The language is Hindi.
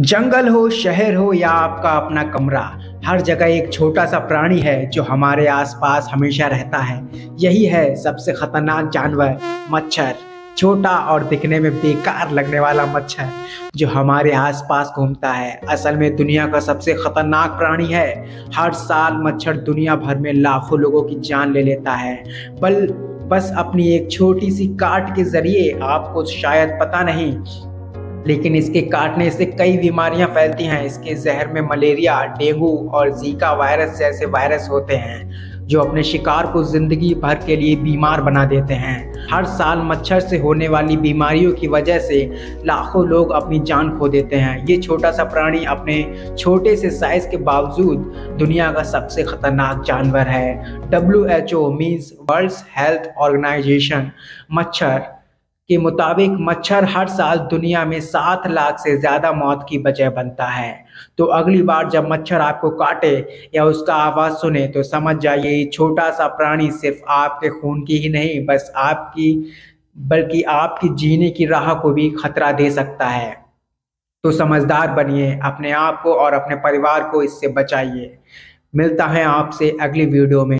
जंगल हो, शहर हो या आपका अपना कमरा, हर जगह एक छोटा सा प्राणी है जो हमारे आसपास हमेशा रहता है। यही है सबसे खतरनाक जानवर, मच्छर। छोटा और दिखने में बेकार लगने वाला मच्छर, जो हमारे आसपास घूमता है। असल में दुनिया का सबसे खतरनाक प्राणी है। हर साल मच्छर दुनिया भर में लाखों लोगों की जान ले लेता है। बल, बस अपनी एक छोटी सी काट के ज़रिए, आपको शायद पता नहीं लेकिन इसके काटने से कई बीमारियाँ फैलती हैं। इसके जहर में मलेरिया, डेंगू और जीका वायरस जैसे वायरस होते हैं, जो अपने शिकार को ज़िंदगी भर के लिए बीमार बना देते हैं। हर साल मच्छर से होने वाली बीमारियों की वजह से लाखों लोग अपनी जान खो देते हैं। ये छोटा सा प्राणी अपने छोटे से साइज़ के बावजूद दुनिया का सबसे खतरनाक जानवर है। W H O means world health organization, मच्छर के मुताबिक मच्छर हर साल दुनिया में सात लाख से ज़्यादा मौत की वजह बनता है। तो अगली बार जब मच्छर आपको काटे या उसका आवाज़ सुने तो समझ जाइए छोटा सा प्राणी सिर्फ़ आपके खून की ही नहीं, बस आपकी, बल्कि आपकी जीने की राह को भी खतरा दे सकता है। तो समझदार बनिए, अपने आप को और अपने परिवार को इससे बचाइए। मिलता है आपसे अगली वीडियो में।